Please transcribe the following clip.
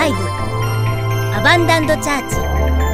アバンダンドチャーチ。